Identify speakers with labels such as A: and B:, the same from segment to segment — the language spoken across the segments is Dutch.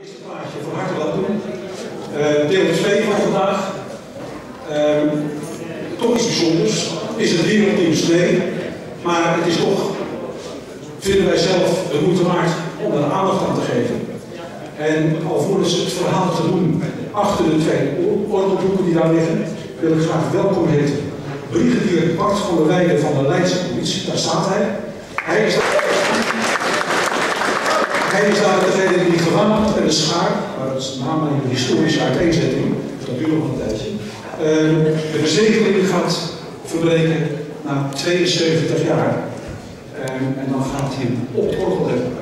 A: Eerste plaatje, van harte welkom. Uh, deel 2 van vandaag. Uh, toch iets bijzonders. Is het wereldnieuws? Nee. Maar het is toch, vinden wij zelf, de moeite waard om er aandacht aan te geven. En alvorens het verhaal te doen achter de twee ordelboeken die daar liggen, wil ik graag welkom heten. Brigadier Bart van der Weijden van de Leidse politie, daar staat hij. Hij is hij is degene die gewapend en de schaar, maar dat is namelijk een historische uiteenzetting, dat duurt nog een tijdje, uh, de verzekering gaat verbreken na 72 jaar. Uh, en dan gaat hij hebben.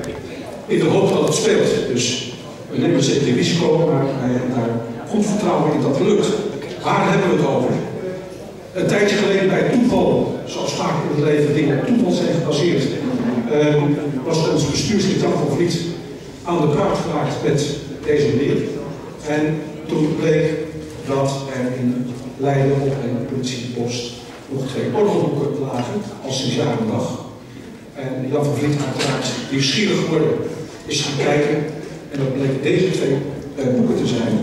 A: In de hoop dat het speelt. Dus we nemen zeker risico, maar wij hebben daar goed vertrouwen in dat het lukt. Waar hebben we het over? Een tijdje geleden bij toeval, zoals vaak in het leven dingen op toeval zijn gebaseerd, was ons bestuurslid Jan van Vliet aan de praat geraakt met deze meneer. En toen bleek dat er in Leiden op een politiepost nog twee orgelboeken lagen, al sinds jaren dag. En Jan van Vliet uiteraard nieuwsgierig geworden is gaan kijken en dat bleek deze twee uh, boeken te zijn.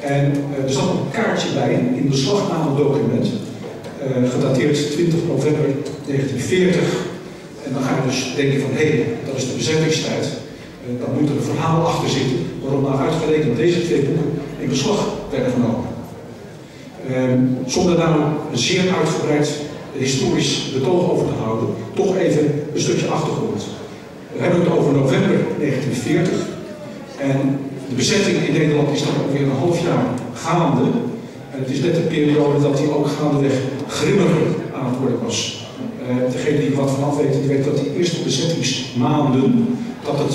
A: En uh, er zat een kaartje bij in een beslagname-document, uh, gedateerd 20 november 1940. En dan ga je dus denken van hé, hey, dat is de bezettingstijd. Uh, dan moet er een verhaal achter zitten waarom nou uitgerekend deze twee boeken in beslag werden genomen. Uh, zonder daar nou een zeer uitgebreid historisch betoog over te houden, toch even een stukje achtergrond. We hebben het over november 1940 en de bezetting in Nederland is dan ongeveer een half jaar gaande. En het is net een periode dat die ook gaandeweg grimmiger aan het worden was. Degene die er wat vanaf weet, die weet dat die eerste bezettingsmaanden, dat het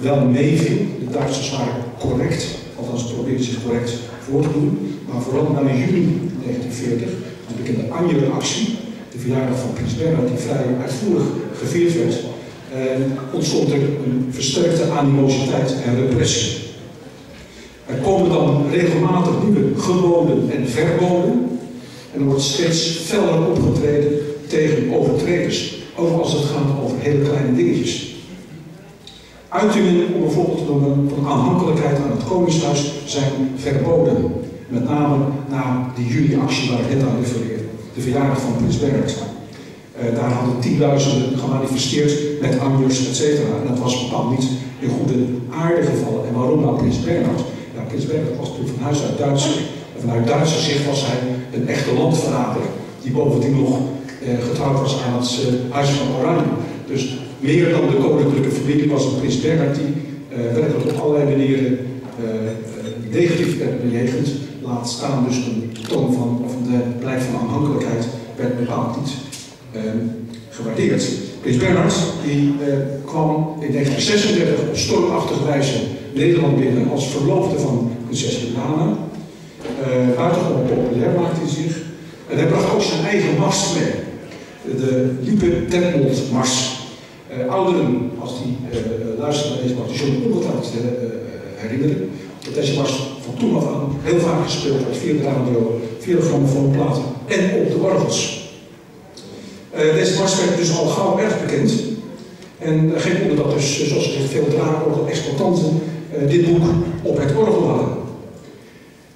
A: wel meeviel. De Duitsers waren correct, althans probeerden zich correct voor te doen. Maar vooral na juni 1940, de bekende Anje-actie, de verjaardag van Prins Bernhard, die vrij uitvoerig gevierd werd, ontstond er een versterkte animositeit en repressie. Er komen dan regelmatig nieuwe geboden en verboden. En er wordt steeds feller opgetreden tegen overtreders, ook als het gaat over hele kleine dingetjes. Uitingen, om bijvoorbeeld te noemen, van aanhankelijkheid aan het Koningshuis zijn verboden. Met name na die juni-actie waar ik net aan refereerde, de verjaardag van Prins Bernhard. Uh, daar hadden tienduizenden gemanifesteerd met anjers, et cetera. En dat was bepaald niet in goede aarde gevallen. En waarom nou Prins Bernhard? Ja, Prins Bernhard was natuurlijk van huis uit Duitser. En vanuit Duitse zicht was hij een echte landverrader. Die bovendien nog uh, getrouwd was aan het uh, Huis van Oranje. Dus meer dan de koninklijke familie was een prins Bernhard die uh, werkelijk op allerlei manieren negatief werd bejegend. Laat staan dus een toon van, of de blijk van aanhankelijkheid werd bepaald niet uh, gewaardeerd. Prins Bernhard die, kwam in 1936 op stormachtige wijze Nederland binnen als verloofde van prinses Juliana. buitengewoon maakte hij zich. En hij bracht ook zijn eigen mars mee. De Liebe Detmold Mars. Uh, ouderen, als die uh, luisteren naar deze mars, die zullen ongetwijfeld herinneren. Dat deze mars van toen af aan heel vaak gespeeld werd via de radio, via de grammofoonplaten en op de orgels. deze mars werd dus al gauw erg bekend. En geen wonder dat dus, zoals gezegd, veel draakorgel-exploitanten dit boek op het orgel hadden.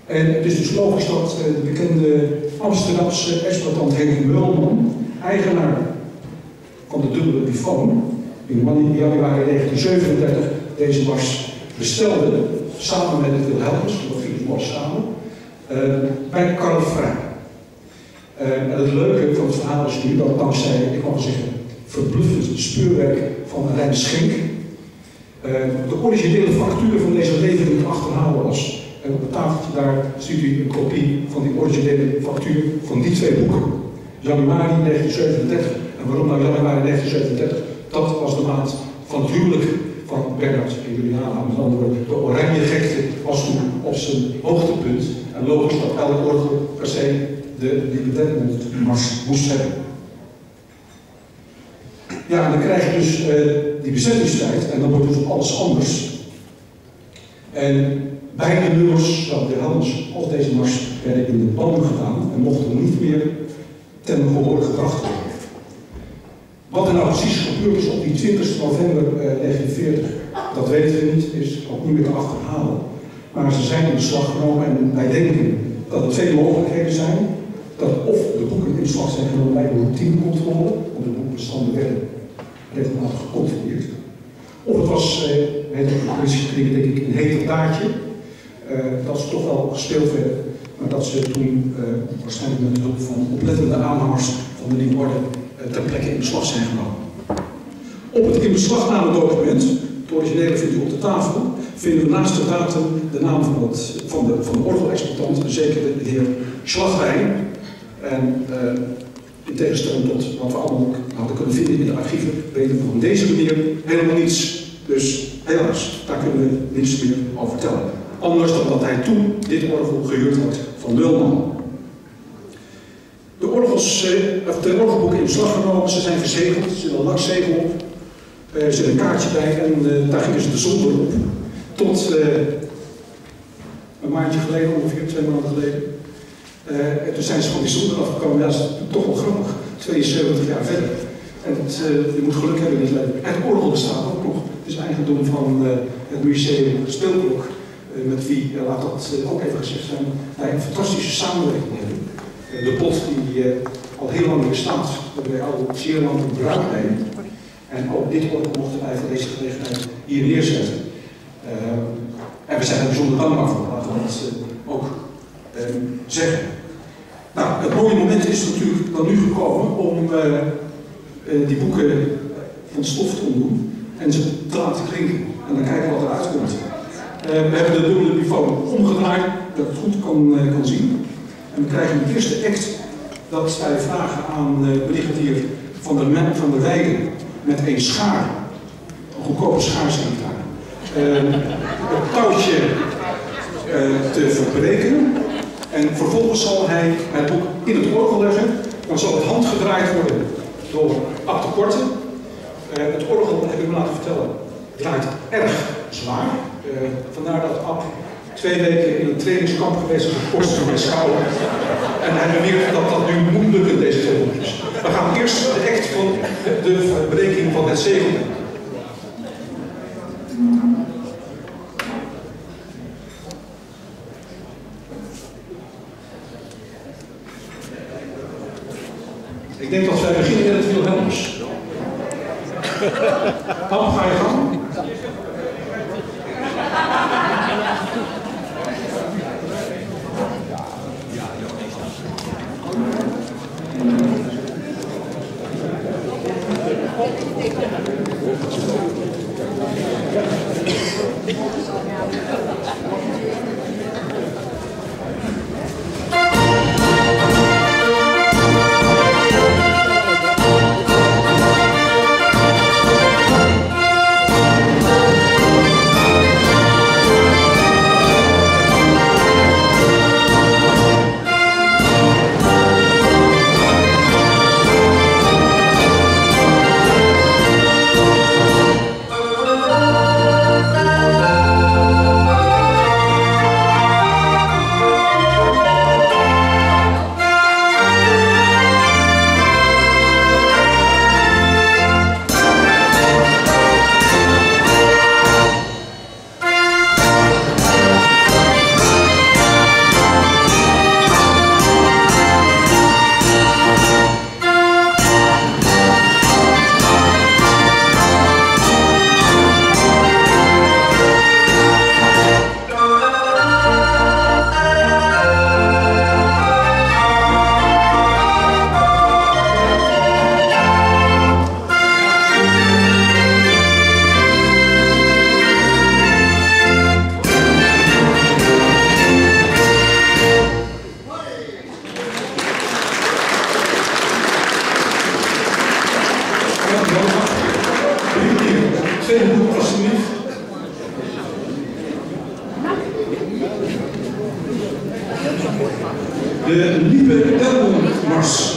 A: En het is dus logisch dat de bekende Amsterdamse exploitant Henk Mulman, eigenaar van de dubbele bifoon, in januari 1937 deze mars bestelde, samen met het Wilhelmus, nog vier mars samen, uh, bij Karl Vrij. Uh, en het leuke van het verhaal is nu dat dankzij, ik kan zeggen, verbluffend speurwerk van Rijn Schenk, uh, de originele factuur van deze levering achterhalen was. En op het tafeltje daar ziet u een kopie van die originele factuur van die twee boeken. Januari 1937 en waarom nou januari 1937? Dat was de maand van het huwelijk van Bernard en Juliana. Met andere de oranje gekte was toen op zijn hoogtepunt. En logisch dat elk orgel per se de Libertadmars moest hebben. Ja, en dan krijg je dus uh, die bezettingstijd en dan wordt dus alles anders. En beide nummers, zowel de Helms als deze mars, werden in de banden gedaan en mochten niet meer ten gehoor gebracht worden. Wat er nou precies gebeurd is op die 20 november uh, 1940, dat weten we niet, is ook niet meer te achterhalen. Maar ze zijn in beslag genomen en wij denken dat er twee mogelijkheden zijn. Dat of de boeken in beslag zijn genomen bij de routinecontrole, want de boekbestanden werden regelmatig gecontroleerd. Of het was, eh, commissie denk ik, een heter taartje, uh, dat ze toch wel gespeeld werden, maar dat ze toen uh, waarschijnlijk met hulp van oplettende aanhangers van de nieuwe orde uh, ter plekke in beslag zijn genomen. Op het in beslagname document, het originele vindt u op de tafel, vinden we naast de datum de naam van, het, van de, van de orgelexploitant, zeker de heer Slagwijn. En in tegenstelling tot wat we allemaal hadden kunnen vinden in de archieven, weten we van deze manier helemaal niets. Dus helaas, daar kunnen we niets meer over vertellen. Anders dan dat hij toen dit orgel gehuurd had van Lulman. De, orgels, eh, de orgelboeken in beslag genomen, ze zijn verzegeld, er zit een lakzegel op, er zit een kaartje bij en uh, daar gingen ze de zonder op. Tot een maandje geleden, ongeveer twee maanden geleden. En toen zijn ze van die zonder afgekomen. Dat is toch wel grappig. 72 jaar verder. En het, je moet geluk hebben in het leven. En het orgel bestaat ook nog. Het is eigendom van het museum Speelklok. Met wie, laat dat ook even gezegd zijn, wij een fantastische samenwerking hebben. de pot die al heel lang bestaat, dat wij al zeer lang gebruikt nemen. En ook dit orgel mochten wij deze gelegenheid hier neerzetten. En we zijn er bijzonder dankbaar voor, laten we dat ook uh, zeggen. Nou, het mooie moment is natuurlijk dan nu gekomen om die boeken van stof te ontdoen en ze te laten klinken. En dan kijken wat eruit komt. We hebben de dubbele niveau omgedraaid, dat het goed kan, kan zien. En we krijgen het eerste act dat wij vragen aan de brigadier van de, van de Weide met een schaar, een goedkope schaar zijn daar uh, het touwtje te verbreken. En vervolgens zal hij het boek in het orgel leggen. Dan zal het handgedraaid worden door de Korte. Het orgel, heb ik me laten vertellen, draait erg zwaar. Vandaar dat Ab twee weken in een trainingskamp geweest is gekost door mijn schouder. En hij beweert dat dat nu moet lukken, deze twee boekjes. We gaan eerst de act van de verbreking van het zegel Ik denk dat wij beginnen met het Wilhelmus. Pap, ga je gang? De lieve Liepe Mars.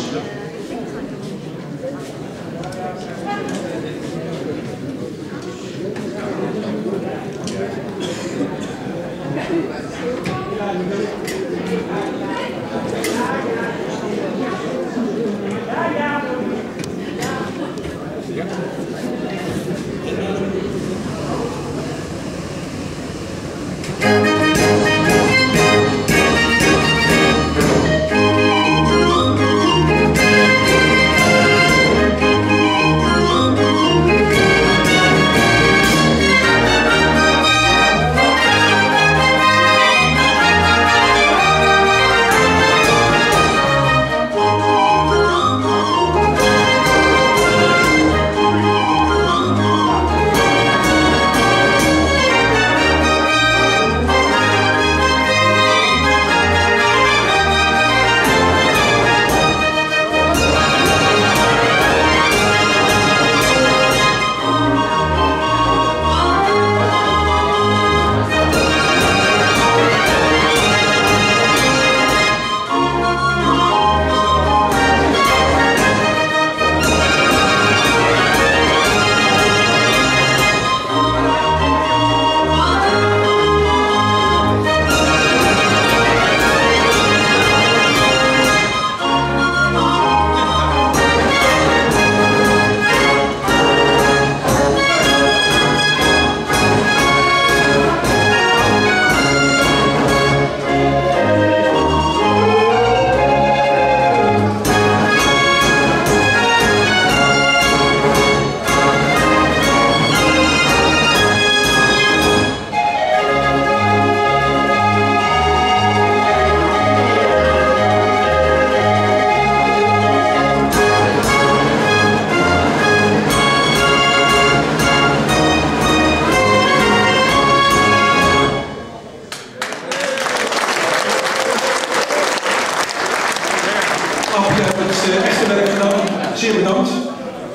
B: Zeer bedankt.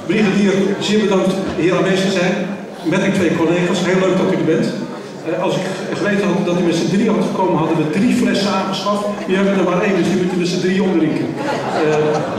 B: Brigadier, zeer bedankt hier aanwezig te zijn. Met ik twee collega's, heel leuk dat u er bent. Eh, als ik geweten had dat u met z'n drie had gekomen, hadden we drie flessen aangeschaft. U hebt er maar één, dus moet moeten met z'n drie omdrinken. Uh,